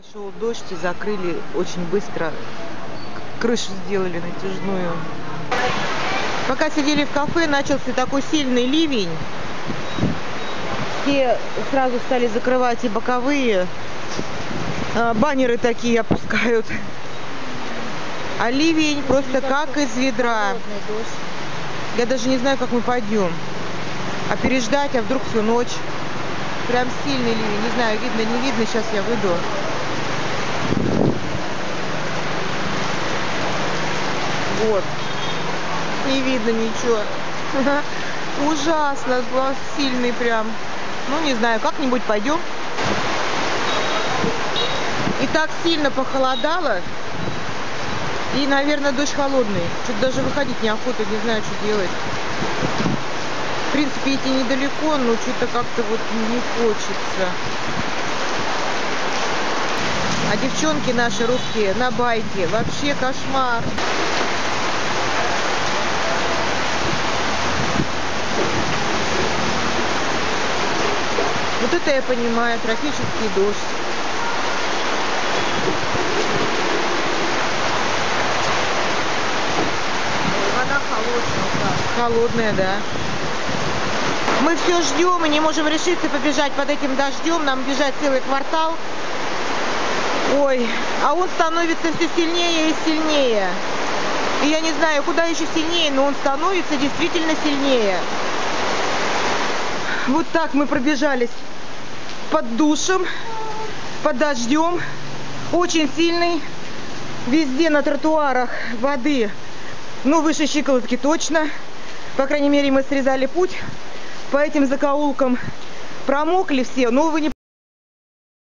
Пошел дождь и закрыли очень быстро. Крышу сделали натяжную. Пока сидели в кафе, начался такой сильный ливень. Все сразу стали закрывать и боковые. А, баннеры такие опускают. А ливень просто как из ведра. Я даже не знаю, как мы пойдем. А переждать, а вдруг всю ночь. Прям сильный ливень. Не знаю, видно, не видно. Сейчас я выйду. Вот. Не видно ничего. Ужасно. Сильный прям. Ну, не знаю, как-нибудь пойдем. И так сильно похолодало. И, наверное, дождь холодный. Что-то даже выходить неохота, не знаю, что делать. В принципе, идти недалеко, но что-то как-то вот не хочется. А девчонки наши русские на байке. Вообще кошмар. Вот это я понимаю, тропический дождь. Вода холодная, да. Холодная, да. Мы все ждем и не можем решиться побежать под этим дождем. Нам бежать целый квартал. Ой, а он становится все сильнее и сильнее. И я не знаю, куда еще сильнее, но он становится действительно сильнее. Вот так мы пробежались под душем, под дождем. Очень сильный. Везде на тротуарах воды, ну, выше щиколотки точно. По крайней мере, мы срезали путь по этим закоулкам. Промокли все, но вы не